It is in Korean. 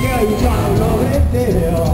think I love it there.